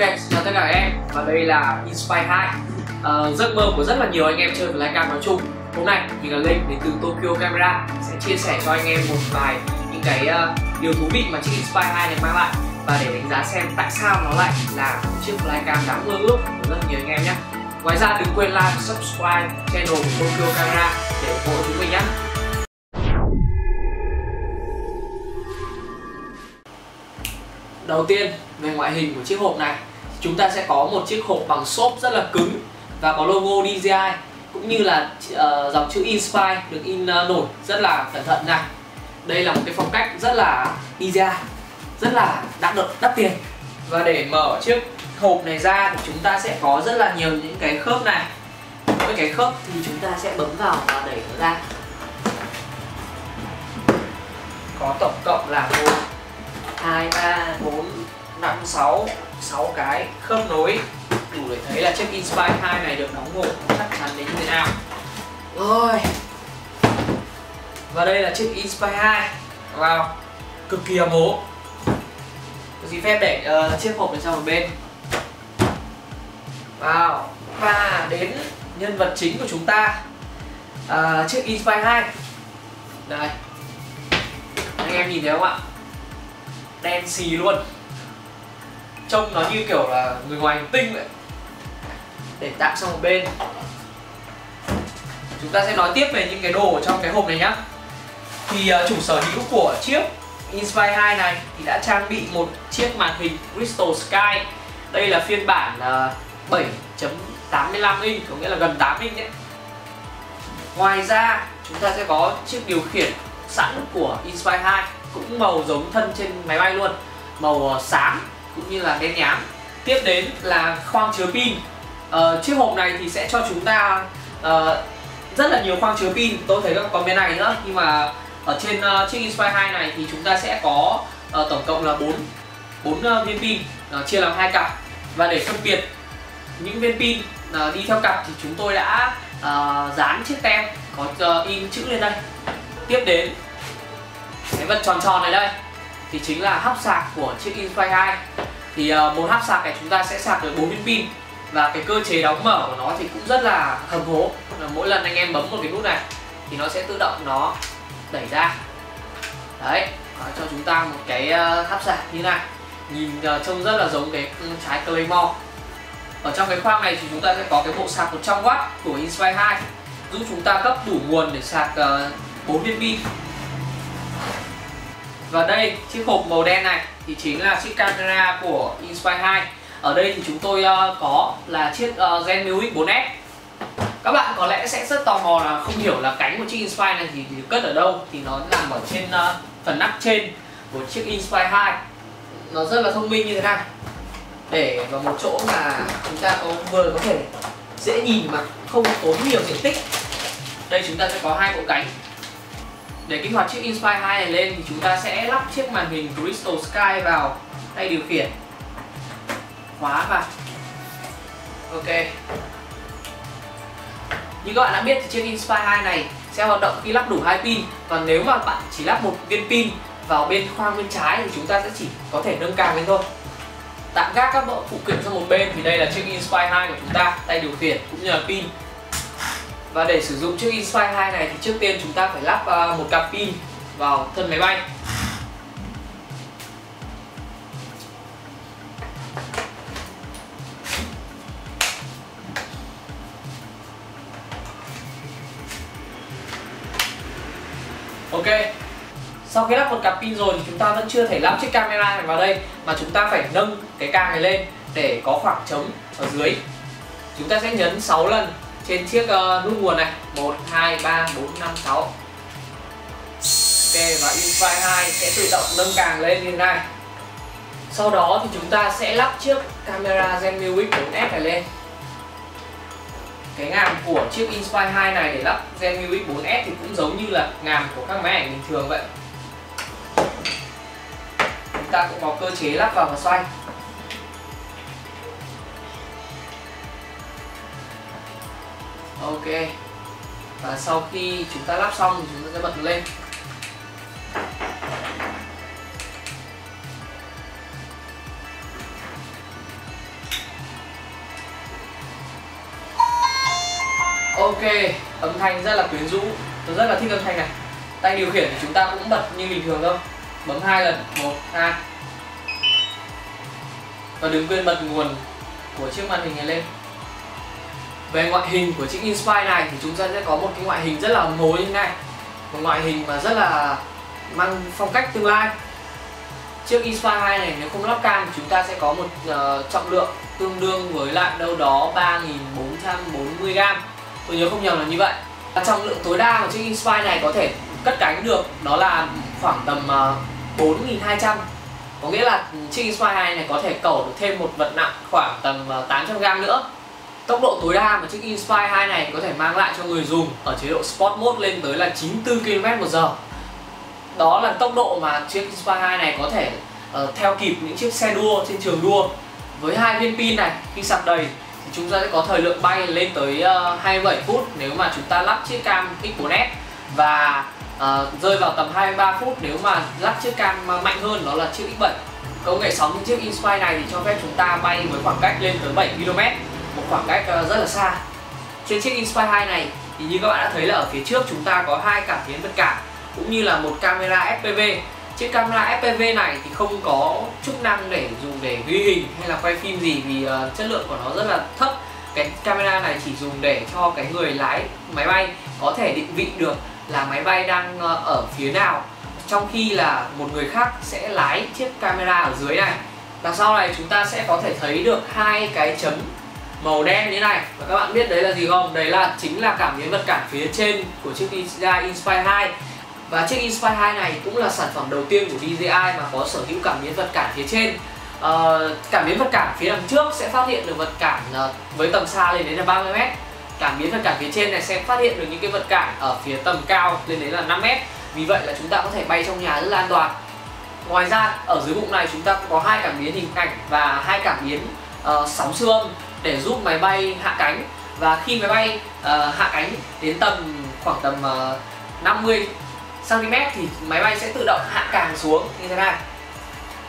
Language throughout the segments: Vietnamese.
xin chào tất cả các em. Và đây là Inspire 2 uh, ờ, Giấc mơ của rất là nhiều anh em chơi với Flycam nói chung. Hôm nay mình là Linh đến từ Tokyo Camera sẽ chia sẻ cho anh em một vài những cái uh, điều thú vị mà chiếc Inspire 2 này mang lại. Và để đánh giá xem tại sao nó lại là chiếc Flycam đáng mơ ước của rất nhiều anh em nhé. Ngoài ra đừng quên like, subscribe channel của Tokyo Camera để ủng hộ chúng mình nhé. Đầu tiên về ngoại hình của chiếc hộp này chúng ta sẽ có một chiếc hộp bằng xốp rất là cứng và có logo DJI cũng như là uh, dòng chữ Inspire được in uh, nổi rất là cẩn thận này. Đây là một cái phong cách rất là DJI rất là đắt đợt đắt tiền. Và để mở chiếc hộp này ra thì chúng ta sẽ có rất là nhiều những cái khớp này. Mỗi cái khớp thì chúng ta sẽ bấm vào và đẩy nó ra. Có tổng cộng là một hai ba bốn năm sáu sáu cái khớp nối. Đủ để thấy là chiếc Inspire 2 này được đóng hộp chắc chắn đến như thế nào. Rồi. Và đây là chiếc Inspire 2 wow cực kỳ ấm hố. Gì phép để uh, chiếc hộp này sang một bên. Wow và đến nhân vật chính của chúng ta. Uh, chiếc Inspire 2 đây. Anh em nhìn thấy không ạ? Đen xì luôn trông nó như kiểu là người ngoài hành tinh vậy. Để tạm sang một bên. Chúng ta sẽ nói tiếp về những cái đồ ở trong cái hộp này nhá. Thì uh, chủ sở hữu của chiếc Inspire 2 này thì đã trang bị một chiếc màn hình Crystal Sky. Đây là phiên bản à, uh, 7.85 inch có nghĩa là gần 8 inch đấy. Ngoài ra chúng ta sẽ có chiếc điều khiển sẵn của Inspire 2 cũng màu giống thân trên máy bay luôn. Màu uh, xám cũng như là đen nhám. Tiếp đến là khoang chứa pin. Uh, chiếc hộp này thì sẽ cho chúng ta uh, rất là nhiều khoang chứa pin. Tôi thấy còn bên này nữa nhưng mà ở trên uh, chiếc Inspire 2 này thì chúng ta sẽ có uh, tổng cộng là 4 4 uh, viên pin uh, chia làm hai cặp. Và để phân biệt những viên pin uh, đi theo cặp thì chúng tôi đã uh, dán chiếc tem có uh, in chữ lên đây. Tiếp đến cái vật tròn tròn này đây thì chính là hấp sạc của chiếc Inspire 2 thì uh, một hấp sạc này chúng ta sẽ sạc được 4 viên pin và cái cơ chế đóng mở của nó thì cũng rất là hầm hố. Mỗi lần anh em bấm một cái nút này thì nó sẽ tự động nó đẩy ra. Đấy cho chúng ta một cái ờ, hấp sạc như này. Nhìn uh, trông rất là giống cái ừ, trái Claymore. Ở trong cái khoang này thì chúng ta sẽ có cái bộ sạc 100W của Inspire 2 giúp chúng ta cấp đủ nguồn để sạc uh, 4 viên pin và đây chiếc hộp màu đen này thì chính là chiếc camera của Inspire 2 ở đây thì chúng tôi uh, có là chiếc ờ, uh, Zenmuse 4S các bạn có lẽ sẽ rất tò mò là không hiểu là cánh của chiếc Inspire này thì, thì cất ở đâu. Thì nó nằm ở trên uh, phần nắp trên của chiếc Inspire 2 nó rất là thông minh như thế này. Để vào một chỗ mà chúng ta có vừa có thể dễ nhìn mà không tốn nhiều diện tích. Đây chúng ta sẽ có hai bộ cánh để kích hoạt chiếc Inspire 2 này lên thì chúng ta sẽ lắp chiếc màn hình Crystal Sky vào tay điều khiển. Khóa vào. Ok. Như các bạn đã biết thì chiếc Inspire 2 này sẽ hoạt động khi lắp đủ hai pin. Còn nếu mà bạn chỉ lắp một viên pin vào bên khoang bên trái thì chúng ta sẽ chỉ có thể nâng càng lên thôi. Tạm gác các bộ phụ kiện sang một bên thì đây là chiếc Inspire 2 của chúng ta, tay điều khiển cũng như là pin và để sử dụng chiếc Inspire 2 này thì trước tiên chúng ta phải lắp à, một cặp pin vào thân máy bay. Ok, Sau khi lắp một cặp pin rồi thì chúng ta vẫn chưa thể lắp chiếc camera này vào đây, Mà chúng ta phải nâng cái càng này lên để có khoảng trống ở dưới. Chúng ta sẽ nhấn 6 lần trên chiếc uh, nút nguồn này 1, 2, 3, 4, 5, 6 Ok và Inspire 2 sẽ tự động nâng càng lên như thế này. Sau đó thì chúng ta sẽ lắp chiếc camera Zenmuse 4S này lên. Cái ngàm của chiếc Inspire 2 này để lắp Zenmuse 4S thì cũng giống như là ngàm của các máy ảnh bình thường vậy. Chúng ta cũng có cơ chế lắp vào và xoay. ok. Và sau khi chúng ta lắp xong thì chúng ta sẽ bật lên. Ok, âm thanh rất là quyến rũ. Tôi rất là thích âm thanh này. Tay điều khiển thì chúng ta cũng bật như bình thường thôi. Bấm hai lần. Một, hai. Và đừng quên bật nguồn của chiếc màn hình này lên. Về ngoại hình của chiếc Inspire này thì chúng ta sẽ có một cái ngoại hình rất là mối như thế này. Một ngoại hình mà rất là mang phong cách tương lai. Chiếc Inspire 2 này nếu không lắp cam thì chúng ta sẽ có một uh, trọng lượng tương đương với lại đâu đó 3.440g Tôi nhớ không nhầm là như vậy. Trọng lượng tối đa của chiếc Inspire này có thể cất cánh được đó là khoảng tầm ờ, uh, 4.200 Có nghĩa là chiếc Inspire 2 này có thể cẩu được thêm một vật nặng khoảng tầm ờ, uh, 800g nữa. Tốc độ tối đa mà chiếc Inspire 2 này có thể mang lại cho người dùng ở chế độ Sport Mode lên tới là 94 km h đó là tốc độ mà chiếc Inspire 2 này có thể uh, theo kịp những chiếc xe đua trên trường đua. Với hai viên pin này khi sạc đầy thì chúng ta sẽ có thời lượng bay lên tới ờ, uh, 27 phút nếu mà chúng ta lắp chiếc cam X4S và uh, rơi vào tầm 23 phút nếu mà lắp chiếc cam mạnh hơn đó là chiếc X7 công nghệ sóng trên chiếc Inspire này thì cho phép chúng ta bay với khoảng cách lên tới 7 km khoảng cách ờ, rất là xa. Trên chiếc Inspire 2 này thì như các bạn đã thấy là ở phía trước chúng ta có hai cảm biến vật cản, cũng như là một camera FPV chiếc camera FPV này thì không có chức năng để dùng để ghi hình hay là quay phim gì vì uh, chất lượng của nó rất là thấp. Cái camera này chỉ dùng để cho cái người lái máy bay có thể định vị được là máy bay đang uh, ở phía nào trong khi là một người khác sẽ lái chiếc camera ở dưới này. Đằng sau này chúng ta sẽ có thể thấy được hai cái chấm màu đen như này. Và các bạn biết đấy là gì không? Đấy là chính là cảm biến vật cản phía trên của chiếc DJI Inspire 2 và chiếc Inspire 2 này cũng là sản phẩm đầu tiên của DJI mà có sở hữu cảm biến vật cản phía trên. Uh, Cảm biến vật cản phía đằng trước sẽ phát hiện được vật cản uh, với tầm xa lên đến là 30m Cảm biến vật cản phía trên này sẽ phát hiện được những cái vật cản ở phía tầm cao lên đến là 5m Vì vậy là chúng ta có thể bay trong nhà rất là an toàn. Ngoài ra ở dưới bụng này chúng ta cũng có hai cảm biến hình ảnh và hai cảm biến uh, sóng siêu âm để giúp máy bay hạ cánh. Và khi máy bay uh, hạ cánh đến tầm khoảng tầm uh, 50 cm thì máy bay sẽ tự động hạ càng xuống như thế này.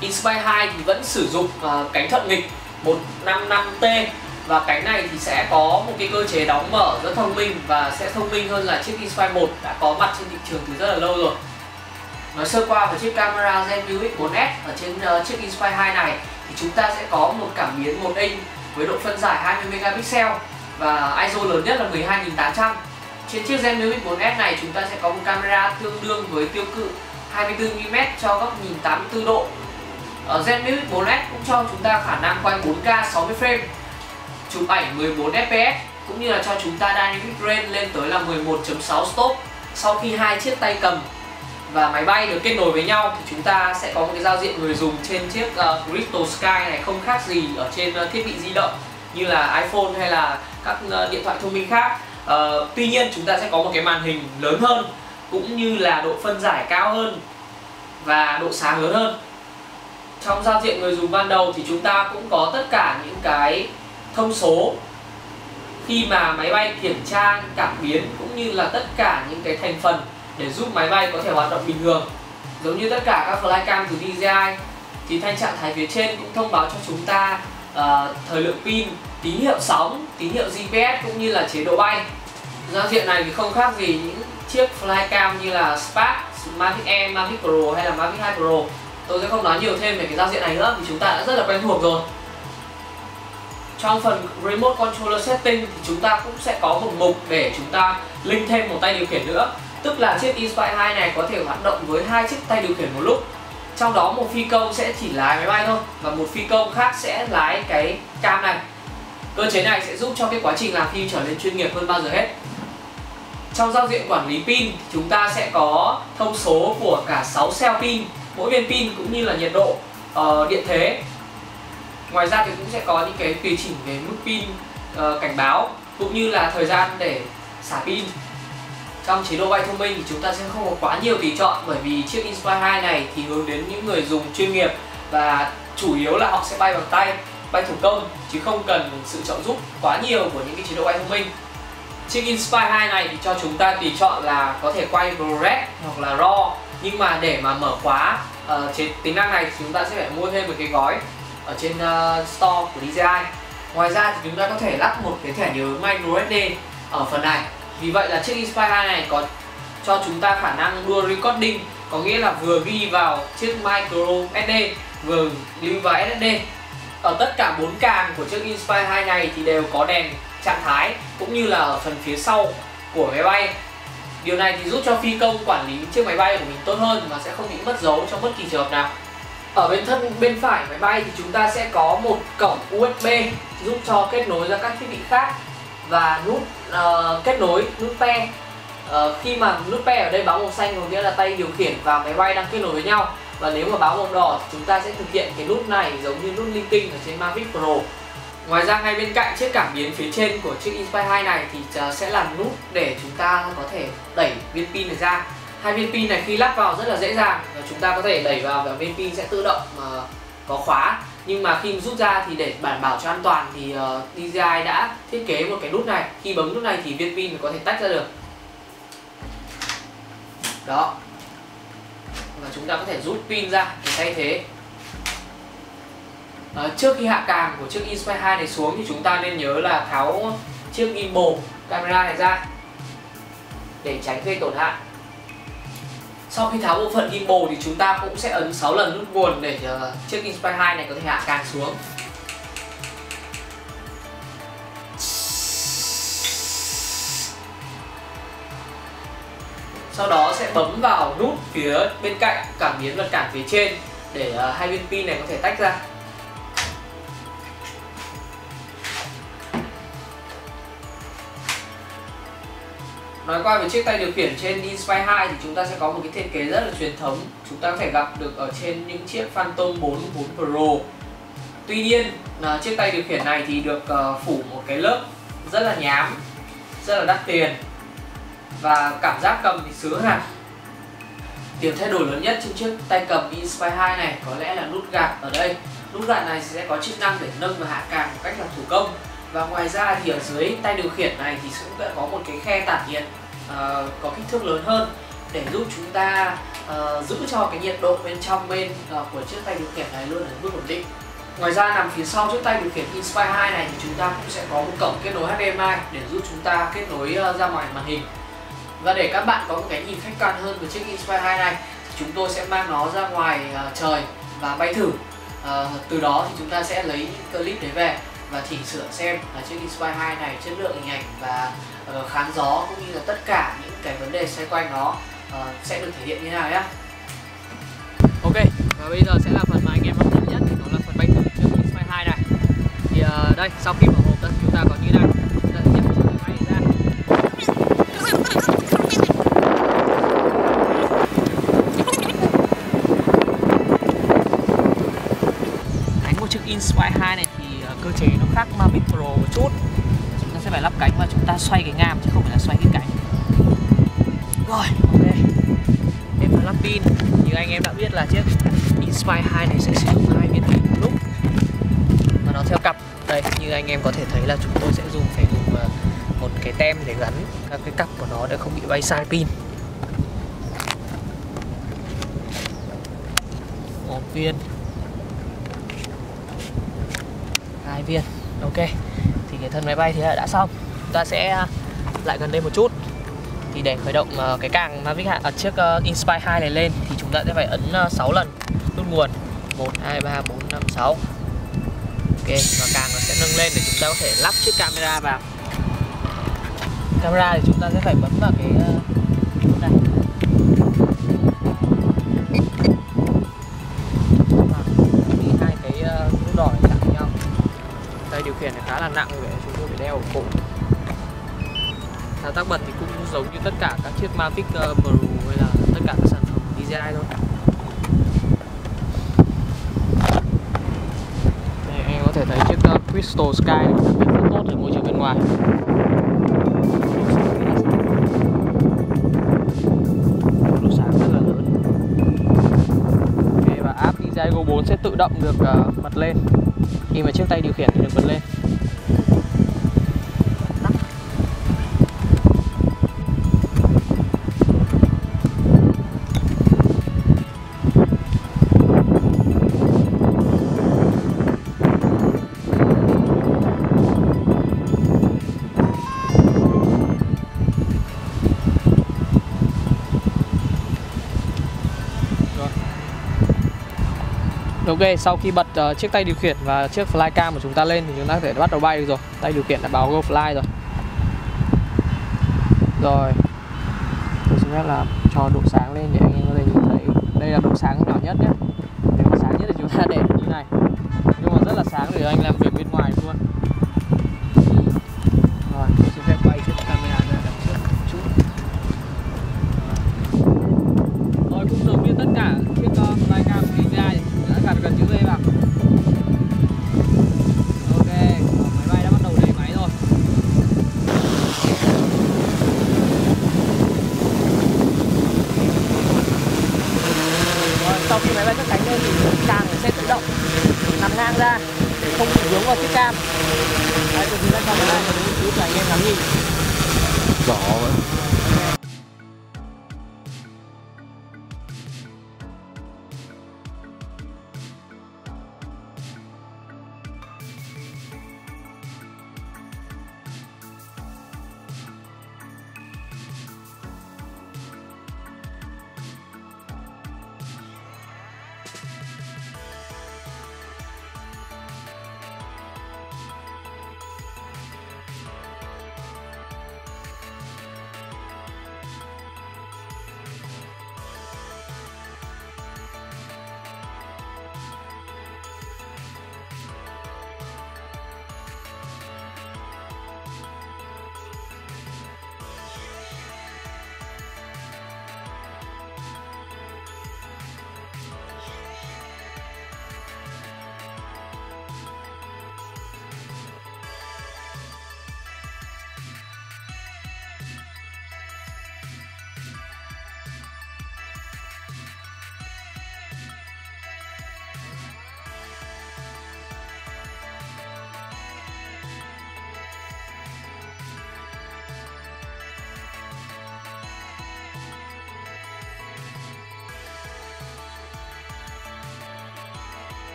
Inspire 2 thì vẫn sử dụng uh, cánh thuận nghịch 155T và cánh này thì sẽ có một cái cơ chế đóng mở rất thông minh và sẽ thông minh hơn là chiếc Inspire 1 đã có mặt trên thị trường từ rất là lâu rồi. Nói sơ qua về chiếc camera Zenview X4S ở trên uh, chiếc Inspire 2 này thì chúng ta sẽ có một cảm biến 1 inch với độ phân giải 20 megapixel và ISO lớn nhất là 12800 trên chiếc Zenmuse 4S này chúng ta sẽ có một camera tương đương với tiêu cự 24mm cho góc nhìn 84 độ. Ở Zenmuse 4S cũng cho chúng ta khả năng quay 4K 60 frame, chụp ảnh 14 fps cũng như là cho chúng ta dynamic range lên tới là 11.6 stop sau khi hai chiếc tay cầm và máy bay được kết nối với nhau thì chúng ta sẽ có một cái giao diện người dùng trên chiếc ờ, uh, Crystal Sky này không khác gì ở trên uh, thiết bị di động như là iPhone hay là các uh, điện thoại thông minh khác. Uh, tuy nhiên chúng ta sẽ có một cái màn hình lớn hơn cũng như là độ phân giải cao hơn và độ sáng lớn hơn. Trong giao diện người dùng ban đầu thì chúng ta cũng có tất cả những cái thông số. Khi mà máy bay kiểm tra cảm biến cũng như là tất cả những cái thành phần để giúp máy bay có thể hoạt động bình thường. Giống như tất cả các flycam từ DJI thì thanh trạng thái phía trên cũng thông báo cho chúng ta uh, thời lượng pin tín hiệu sóng tín hiệu GPS cũng như là chế độ bay. Giao diện này thì không khác gì những chiếc flycam như là Spark, Mavic Air, Mavic Pro hay là Mavic 2 Pro. Tôi sẽ không nói nhiều thêm về cái giao diện này nữa vì chúng ta đã rất là quen thuộc rồi. Trong phần Remote Controller Setting thì chúng ta cũng sẽ có một mục để chúng ta link thêm một tay điều khiển nữa tức là chiếc Inspire 2 này có thể hoạt động với hai chiếc tay điều khiển một lúc. Trong đó một phi công sẽ chỉ lái máy bay thôi và một phi công khác sẽ lái cái cam này. Cơ chế này sẽ giúp cho cái quá trình làm phim trở nên chuyên nghiệp hơn bao giờ hết. Trong giao diện quản lý pin chúng ta sẽ có thông số của cả 6 cell pin mỗi viên pin cũng như là nhiệt độ uh, điện thế. Ngoài ra thì cũng sẽ có những cái tùy chỉnh về mức pin uh, cảnh báo cũng như là thời gian để xả pin trong chế độ bay thông minh thì chúng ta sẽ không có quá nhiều tùy chọn bởi vì chiếc Inspire 2 này thì hướng đến những người dùng chuyên nghiệp và chủ yếu là họ sẽ bay bằng tay bay thủ công chứ không cần sự trợ giúp quá nhiều của những cái chế độ bay thông minh. Chiếc Inspire 2 này thì cho chúng ta tùy chọn là có thể quay ProRes hoặc là RAW nhưng mà để mà mở khóa uh, chế tính năng này thì chúng ta sẽ phải mua thêm một cái gói ở trên uh, store của DJI ngoài ra thì chúng ta có thể lắp một cái thẻ nhớ microSD ở phần này vì vậy là chiếc Inspire 2 này có cho chúng ta khả năng dual recording, có nghĩa là vừa ghi vào chiếc micro SD vừa lưu vào SSD ở tất cả bốn càng của chiếc Inspire 2 này thì đều có đèn trạng thái, cũng như là ở phần phía sau của máy bay. Điều này thì giúp cho phi công quản lý chiếc máy bay của mình tốt hơn và sẽ không bị mất dấu trong bất kỳ trường hợp nào. Ở bên thân, bên phải máy bay thì chúng ta sẽ có một cổng USB giúp cho kết nối ra các thiết bị khác và nút uh, kết nối nút pe. Uh, khi mà nút pe ở đây báo màu xanh có nghĩa là tay điều khiển và máy bay đang kết nối với nhau. Và nếu mà báo màu đỏ thì chúng ta sẽ thực hiện cái nút này giống như nút linking ở trên Mavic Pro. Ngoài ra ngay bên cạnh chiếc cảm biến phía trên của chiếc Inspire 2 này thì sẽ là nút để chúng ta có thể đẩy viên pin này ra. Hai viên pin này khi lắp vào rất là dễ dàng và chúng ta có thể đẩy vào và viên pin sẽ tự động uh, có khóa nhưng mà khi rút ra thì để đảm bảo cho an toàn thì ờ, uh, DJI đã thiết kế một cái nút này. Khi bấm nút này thì viên pin có thể tách ra được. Đó. Và chúng ta có thể rút pin ra để thay thế. À, trước khi hạ càng của chiếc Inspire 2 này xuống thì chúng ta nên nhớ là tháo chiếc gimbal camera này ra để tránh gây tổn hại sau khi tháo bộ phận gimbal thì chúng ta cũng sẽ ấn 6 lần nút nguồn để uh, chiếc Inspire 2 này có thể hạ càng xuống. Sau đó sẽ bấm vào nút phía bên cạnh cảm biến vật cản phía trên để uh, hai viên pin này có thể tách ra. Nói qua về chiếc tay điều khiển trên Inspire 2 thì chúng ta sẽ có một cái thiết kế rất là truyền thống. Chúng ta có thể gặp được ở trên những chiếc Phantom 4, 4 Pro. Tuy nhiên là chiếc tay điều khiển này thì được uh, phủ một cái lớp rất là nhám, rất là đắt tiền. Và cảm giác cầm thì sướng hẳn. Điểm thay đổi lớn nhất trên chiếc tay cầm Inspire 2 này có lẽ là nút gạt ở đây. Nút gạt này sẽ có chức năng để nâng và hạ càng một cách làm thủ công. Và ngoài ra thì ở dưới tay điều khiển này thì cũng sẽ có một cái khe tản nhiệt uh, có kích thước lớn hơn để giúp chúng ta uh, giữ cho cái nhiệt độ bên trong bên uh, của chiếc tay điều khiển này luôn ở mức ổn định. Ngoài ra nằm phía sau chiếc tay điều khiển Inspire 2 này thì chúng ta cũng sẽ có một cổng kết nối HDMI để giúp chúng ta kết nối uh, ra ngoài màn hình. Và để các bạn có một cái nhìn khách quan hơn về chiếc Inspire 2 này thì chúng tôi sẽ mang nó ra ngoài uh, trời và bay thử. Uh, từ đó thì chúng ta sẽ lấy clip đấy về và chỉnh sửa xem là chiếc Inspire 2 này chất lượng hình ảnh và uh, kháng gió cũng như là tất cả những cái vấn đề xoay quanh nó uh, sẽ được thể hiện như thế nào nhé Ok và bây giờ sẽ là phần mà anh em mong muốn nhất đó là phần bay thử chiếc 2 này. Thì uh, đây sau khi mở xoay cái ngàm chứ không phải là xoay cái cánh. Rồi, ok. Em phải lắp pin. Như anh em đã biết là chiếc Inspire 2 này sẽ sử dụng hai viên pin một lúc. Và nó theo cặp. Đây, như anh em có thể thấy là chúng tôi sẽ dùng phải dùng ờ, một cái tem để gắn các cái cặp của nó để không bị bay sai pin. Một viên. Hai viên. Ok. Thì cái thân máy bay thì đã xong chúng ta sẽ à, lại gần đây một chút. Thì để khởi động ờ, cái càng Mavic ở uh, à, chiếc uh, Inspire 2 này lên thì chúng ta sẽ phải ấn ờ, uh, 6 lần nút nguồn. 1 2 3 4 5 6 ok và càng nó sẽ nâng lên để chúng ta có thể lắp chiếc camera vào. Camera thì chúng ta sẽ phải bấm vào cái uh, điều khiển khá là nặng để chúng tôi phải đeo ở cổ thao tác bật thì cũng giống như tất cả các chiếc Mavic ờ, Pro hay là tất cả các sản phẩm DJI thôi. Đây, anh có thể thấy chiếc ờ, Crystal Sky này rất tốt ở môi trường bên ngoài. Độ sáng rất là lớn. Và app DJI Go 4 sẽ tự động được uh, bật lên. Khi mà chiếc tay điều khiển thì được bật lên. Ok, sau khi bật uh, chiếc tay điều khiển và chiếc flycam của chúng ta lên thì chúng ta có thể bắt đầu bay được rồi. Tay điều khiển đã báo go fly rồi. Rồi. Tôi xin phép là cho độ sáng lên để anh em có thể nhìn thấy. Đây là độ sáng nhỏ nhất nhé. Độ mà sáng nhất thì chúng ta để như này. Nhưng mà rất là sáng để anh làm việc bên ngoài luôn.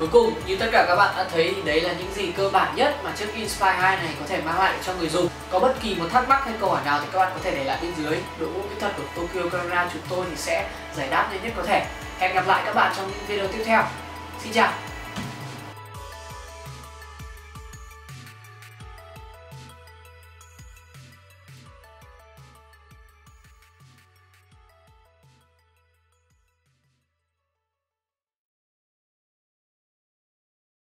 Cuối cùng, như tất cả các bạn đã thấy thì đấy là những gì cơ bản nhất mà chiếc Inspire 2 này có thể mang lại cho người dùng. Có bất kỳ một thắc mắc hay câu hỏi nào thì các bạn có thể để lại bên dưới. Đội ngũ kỹ thuật của Tokyo Camera chúng tôi thì sẽ giải đáp nhanh nhất có thể. Hẹn gặp lại các bạn trong những video tiếp theo. Xin chào!